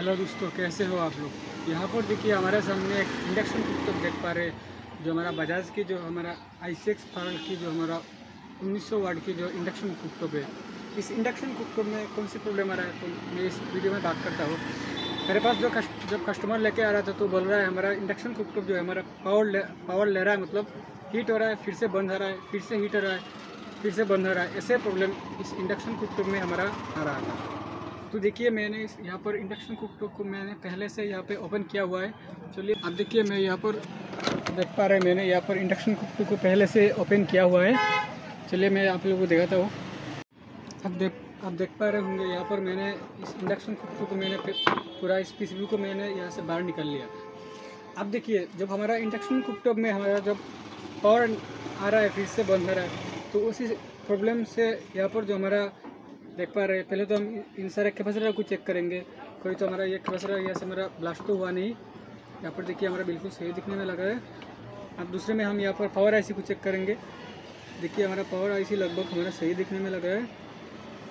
Hello दोस्तों कैसे हो आप लोग? यहाँ पर देखिए हमारे सामने एक इंडक्शन कुकटॉप देख पा रहे जो हमारा बजाज की जो हमारा आई सिक्स की जो हमारा 1900 वाट की जो इंडक्शन कुकटॉप है। इस इंडक्शन कुकटॉप में कौन सी प्रॉब्लम आ रहा है? तो मैं इस वीडियो में बात करता हूँ। मेरे पास जो कस्ट, जब कस्टमर लेके आ रहा था तो बोल रहा है हमारा इंडक्शन कुकटॉप जो है हमारा पावर ले पावर ले रहा है मतलब हीट हो रहा है फिर से बंद हो रहा है फिर से हीट हो रहा है फिर से बंद हो रहा है। ऐसे प्रॉब्लम इस इंडक्शन कुकटॉप में हमारा आ रहा था। तो देखिए, मैंने इस यहाँ पर इंडक्शन कुकटॉप को मैंने पहले से यहाँ पे ओपन किया हुआ है। चलिए, अब देखिए, मैं यहाँ पर देख पा रहे हैं, मैंने यहाँ पर इंडक्शन कुकटॉप को पहले से ओपन किया हुआ है। चलिए, मैं आप लोगों को दिखाता हूँ। अब देख, आप देख पा रहे होंगे, यहाँ पर मैंने इस इंडक्शन कुकटॉप को मैंने पूरा इस पी को मैंने यहाँ से बाहर निकाल लिया। अब देखिए, जब हमारा इंडक्शन कुकटॉप में हमारा जब पावर आ रहा है फ्रिज से बंद हो रहा है तो उसी प्रॉब्लम से यहाँ पर जो हमारा देख पा रहे हैं। पहले तो हम इन सारे कैपेसिटर को चेक करेंगे। कोई तो हमारा ये कैपेसिटर यहाँ से मेरा ब्लास्ट तो हुआ नहीं। यहाँ पर देखिए हमारा बिल्कुल सही दिखने में लगा है। अब दूसरे में हम यहाँ पर पावर आईसी को चेक करेंगे। देखिए हमारा पावर आईसी लगभग हमारा सही दिखने में लगा है।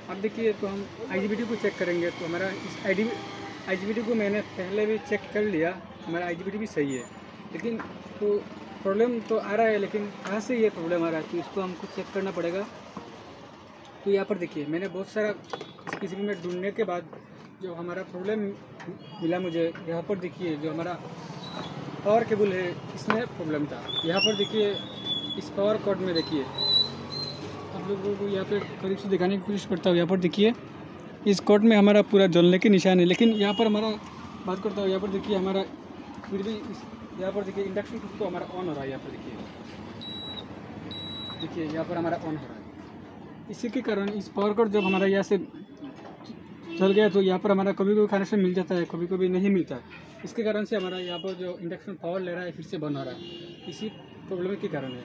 अब देखिए तो हम आई को चेक करेंगे। तो हमारा इस आई आई को मैंने पहले भी चेक कर लिया। हमारा आई भी सही है। लेकिन तो प्रॉब्लम तो आ रहा है, लेकिन कहाँ से ये प्रॉब्लम आ रहा है? तो इसको हमको चेक करना पड़ेगा। तो यहाँ पर देखिए, मैंने बहुत सारा किसी में ढूँढने के बाद जो हमारा प्रॉब्लम मिला मुझे, यहाँ पर देखिए जो हमारा पावर केबल है, इसमें प्रॉब्लम था। यहाँ पर देखिए, इस पावर कॉर्ड में देखिए, आप लोगों को यहाँ पे करीब से दिखाने की कोशिश करता हूँ। यहाँ पर देखिए, इस कॉर्ड में हमारा पूरा जलने के निशान है, लेकिन यहाँ पर हमारा बात करता हूँ, यहाँ पर देखिए हमारा फिर भी यहाँ पर देखिए इंडक्शन कुक तो हमारा ऑन हो रहा है, यहाँ पर देखिए। देखिए, यहाँ पर हमारा ऑन हो रहा है। इसी के कारण इस पावर कट जब हमारा यहाँ से चल गया तो यहाँ पर हमारा कभी कभी कनेक्शन मिल जाता है, कभी कभी नहीं मिलता इसके कारण से हमारा यहाँ पर जो इंडक्शन पावर ले रहा है, फिर से हो रहा है। इसी प्रॉब्लम के कारण है।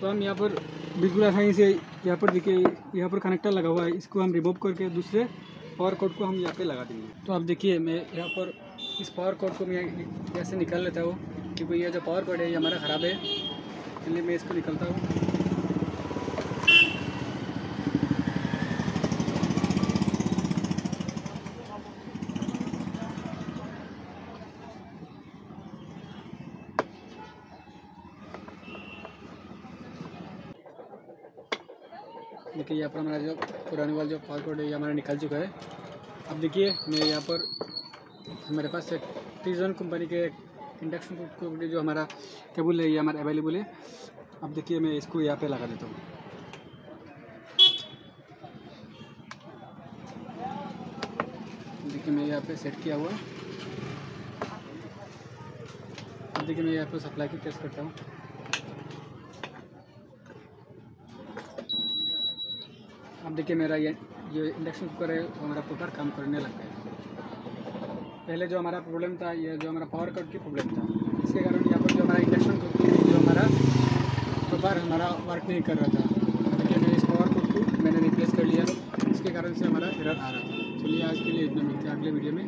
तो हम यहाँ पर बिल्कुल आसानी से यहाँ पर देखिए, यहाँ पर कनेक्टर लगा हुआ है। इसको हम रिमूव करके दूसरे पावर कोड को हम यहाँ पे लगा देंगे। तो आप देखिए, मैं यहाँ पर इस पावर कोड को मैं यहाँ से निकाल लेता हूँ क्योंकि यह जो पावर कोड है, ये हमारा ख़राब है। इसलिए मैं इसको निकलता हूँ। देखिए, यहाँ पर हमारा जो पुराने वाला जो कोड है, ये हमारा निकल चुका है। अब देखिए, मैं यहाँ पर, हमारे पास एक टीजन कंपनी के इंडक्शन कुकर जो हमारा केबल है, ये हमारा अवेलेबल है। अब देखिए, मैं इसको यहाँ पे लगा देता हूँ। देखिए, मैं यहाँ पे सेट किया हुआ। अब देखिए, मैं यहाँ पे सप्लाई की टेस्ट करता हूँ। देखिए मेरा ये जो इंडक्शन कुकर है, वो हमारा प्रॉपर काम करने लग गया। पहले जो हमारा प्रॉब्लम था, ये जो हमारा पावर कट की प्रॉब्लम था, इसके कारण यहाँ पर जो हमारा इंडक्शन कुकर जो हमारा प्रॉपर हमारा वर्क नहीं कर रहा था। मैंने इस पावर कट को मैंने रिप्लेस कर लिया। इसके कारण से हमारा एरर आ रहा था। चलिए, आज के लिए इतना मिलते हैं अगले वीडियो में।